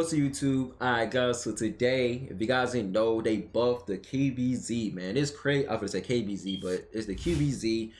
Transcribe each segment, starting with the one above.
What's up, YouTube? Alright, guys. So today, if you guys didn't know, they buffed the KBZ. Man, it's crazy. I was gonna say KBZ, but it's the QBZ.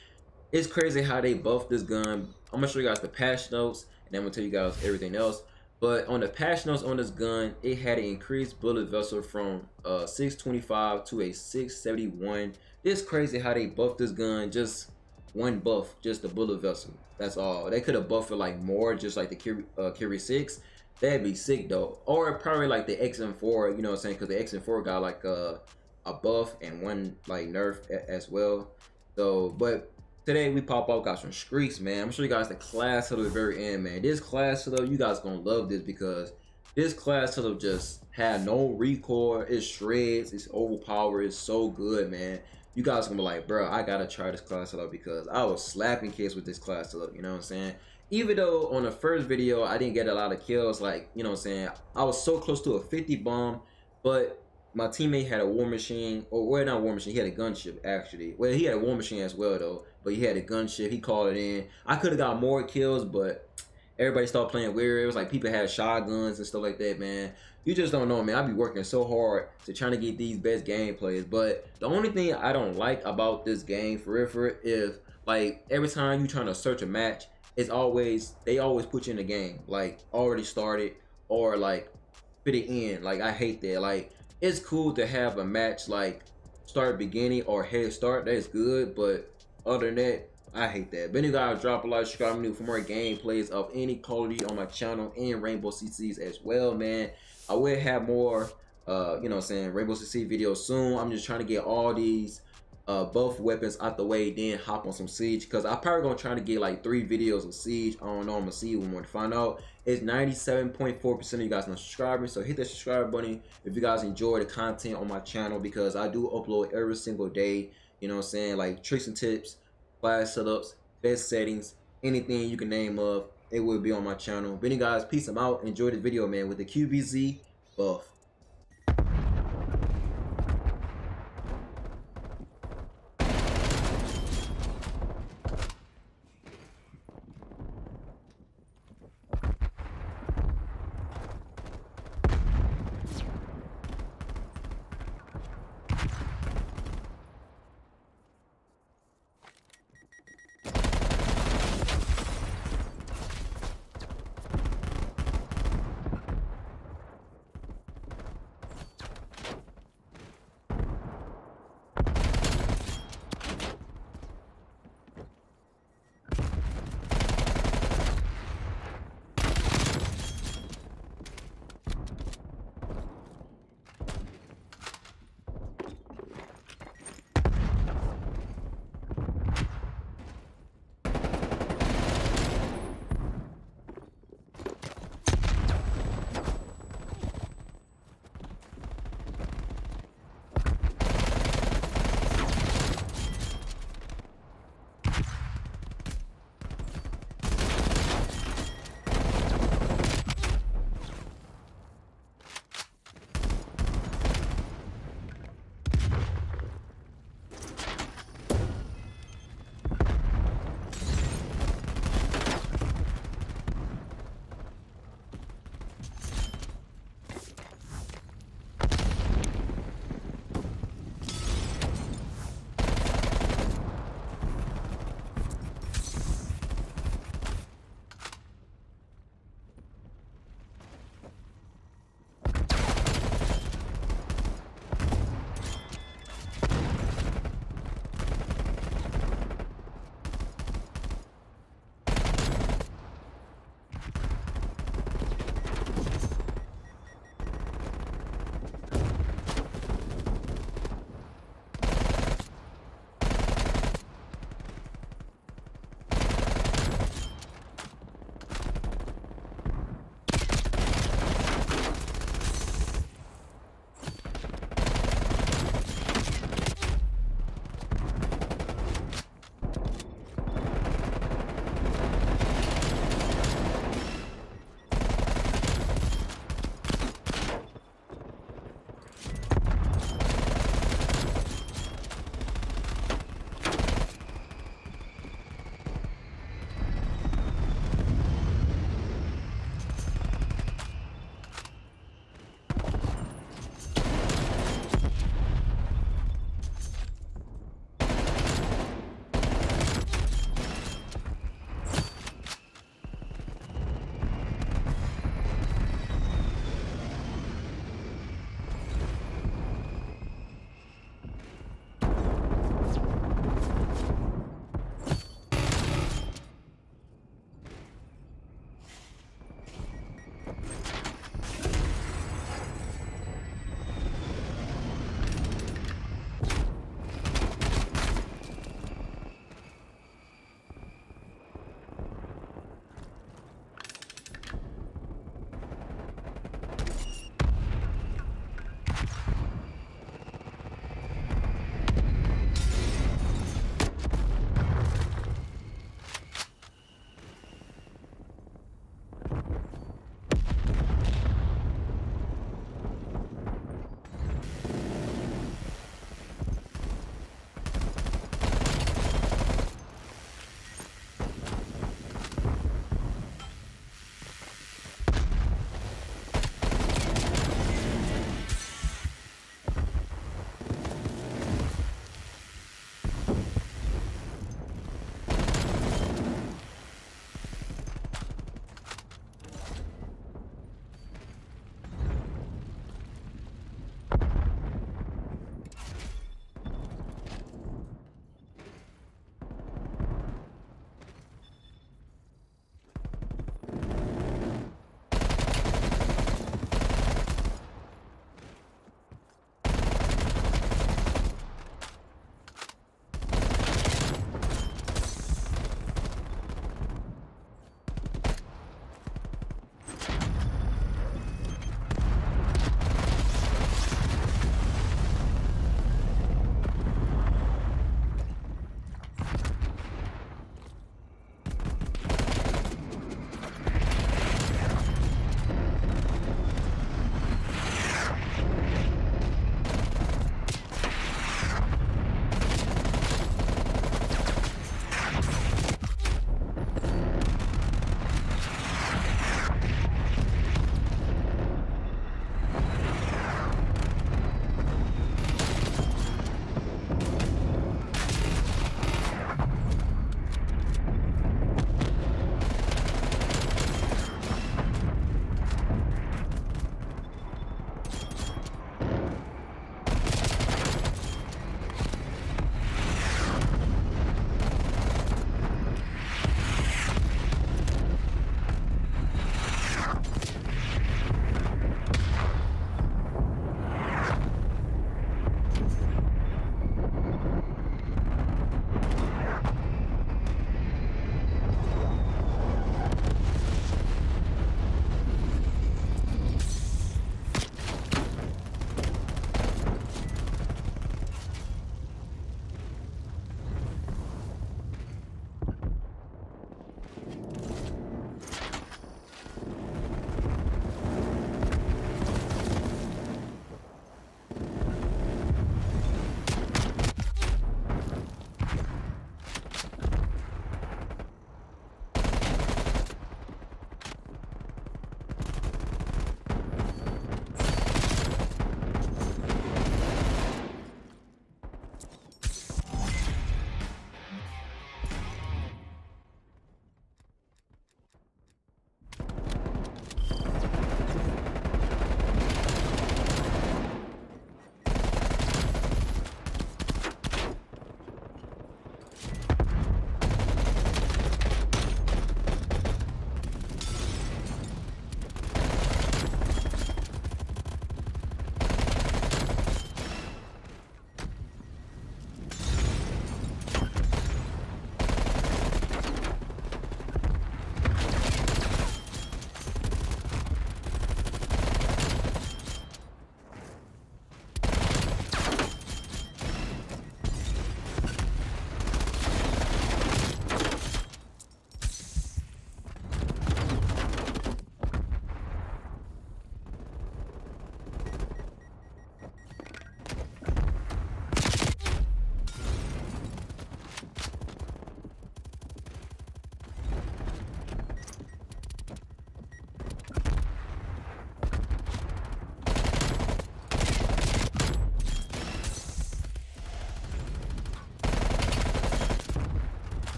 It's crazy how they buffed this gun. I'm gonna show you guys the patch notes, and I'm gonna tell you guys everything else. But on the patch notes on this gun, it had an increased bullet vessel from uh 625 to a 671. It's crazy how they buffed this gun. Just one buff, just the bullet vessel. That's all. They could have buffed it like more, just like the Krig, uh, Krig 6 That'd be sick though. Or probably like the XM4, you know what I'm saying? Because the XM4 got like a, a buff and one like nerf as well. So, but today we pop up got some streaks, man. I'm gonna you guys the class to the very end, man. This class to you guys gonna love this because this class to just had no recoil. It shreds. It's overpowered. It's so good, man. You guys gonna be like, bro, I gotta try this class setup because I was slapping kids with this class setup. You know what I'm saying? Even though on the first video I didn't get a lot of kills, like, you know what I'm saying, I was so close to a 50 bomb, but my teammate had a war machine, or well, not war machine, he had a gunship actually. Well, he had a war machine as well though, but he had a gunship, he called it in. I could have got more kills, but everybody started playing weird. It was like people had shotguns and stuff like that, man. You just don't know, man. I be working so hard to trying to get these best gameplays, but the only thing I don't like about this game, for real, for it, is like every time you trying to search a match, it's always they always put you in the game like already started or like fit it in. Like I hate that. Like it's cool to have a match like start beginning or head start. That's good, but other than that, I hate that. But you guys drop a like, subscribe me for more gameplays of any quality on my channel and Rainbow CCs as well, man. I will have more uh, you know saying, Rainbow CC videos soon. I'm just trying to get all these uh, both weapons out the way, then hop on some Siege. Because I'm probably to try to get like three videos of Siege. I don't know. I'm to see when we find out. It's 97.4% of you guys not subscribing. So hit that subscribe button if you guys enjoy the content on my channel. Because I do upload every single day. You know what I'm saying? Like tricks and tips, class setups, best settings, anything you can name of. It will be on my channel. But anyway, guys, peace. I'm out. Enjoy the video, man, with the QBZ buff.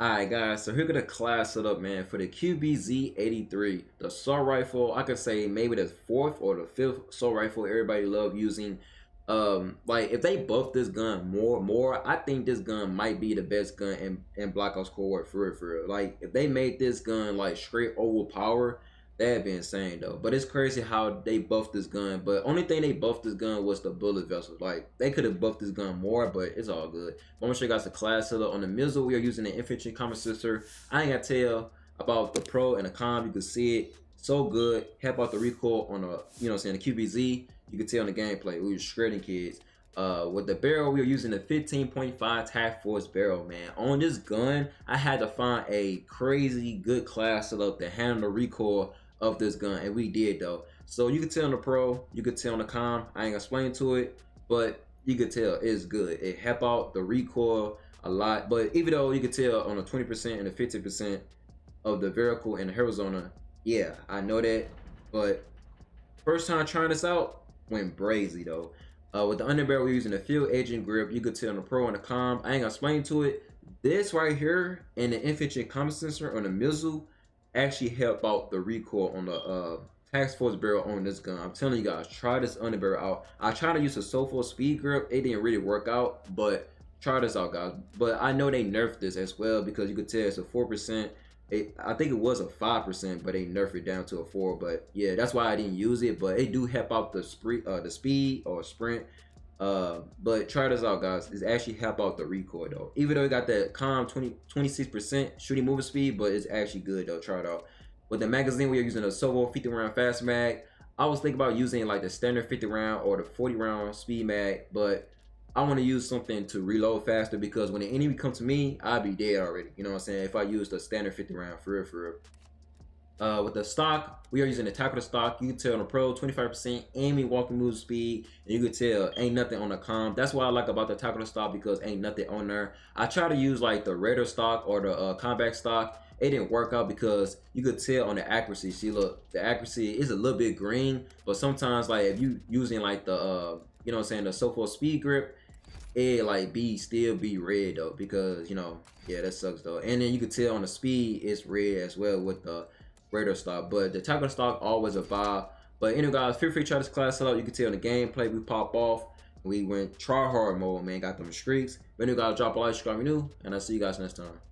Alright guys, so here got a class set up man for the QBZ83. The assault rifle, I could say maybe the fourth or the fifth assault rifle everybody love using. Um, like if they buff this gun more, more, I think this gun might be the best gun in, in Black Ops Cold for real, for real. Like if they made this gun like straight overpower, That'd be insane though. But it's crazy how they buffed this gun. But only thing they buffed this gun was the bullet vessels. Like they could have buffed this gun more, but it's all good. I'm gonna show you guys the class setup. On the Mizzle, we are using the infantry compensator. I ain't gotta tell about the pro and the com. You can see it so good. Help out the recoil on the you know saying the QBZ. You can tell in the gameplay. We were shredding kids. Uh, with the barrel, we are using the 15.5 Task Force barrel, man. On this gun, I had to find a crazy good class setup to handle the recoil of this gun, and we did though. So you could tell on the pro, you could tell on the com. I ain't gonna explain to it, but you could tell it's good. It help out the recoil a lot. But even though you could tell on the 20% and the 50% of the and the Arizona, yeah, I know that. But first time trying this out, went brazy though. Uh, with the underbarrel, we're using the field agent grip. You could tell on the pro and the com. I ain't gonna explain to it. This right here and the infantry compensator on the Mizzle actually help out the recoil on the uh, Task Force barrel on this gun. I'm telling you guys, try this underbarrel out. I tried to use a Sofo speed grip. It didn't really work out, but try this out, guys. But I know they nerfed this as well because you could tell it's a 4%. It, I think it was a 5%, but they nerfed it down to a 4 But yeah, that's why I didn't use it. But it do help out the, spree, uh, the speed or sprint. Uh, but try this out, guys. It's actually help out the recoil though. Even though it got that calm 20 26% shooting movement speed, but it's actually good though. Try it out. With the magazine, we are using a Sofo 50 round fast mag. I was thinking about using like the standard 50 round or the 40 round speed mag, but I want to use something to reload faster because when the enemy comes to me, I'll be dead already. You know what I'm saying? If I use the standard 50 round for real, for real. Uh, with the stock, we are using the tackle stock. You can tell on the pro 25% aiming, walking, move speed, and you can tell ain't nothing on the comp. That's what I like about the tackle stock because ain't nothing on there. I try to use like the Raider stock or the uh, combat stock. It didn't work out because you could tell on the accuracy. See, look, the accuracy is a little bit green, but sometimes like if you using like the uh, you know I'm saying, the Sofo speed grip, it like be still be red though because you know yeah that sucks though. And then you could tell on the speed it's red as well with the Raider stock. But the tackle stock always a vibe. But anyway, guys, feel free to try this class out. You can tell in the gameplay we pop off. We went try hard mode, man. Got them streaks. But anyway, guys, drop a like, subscribe, new, and I'll see you guys next time.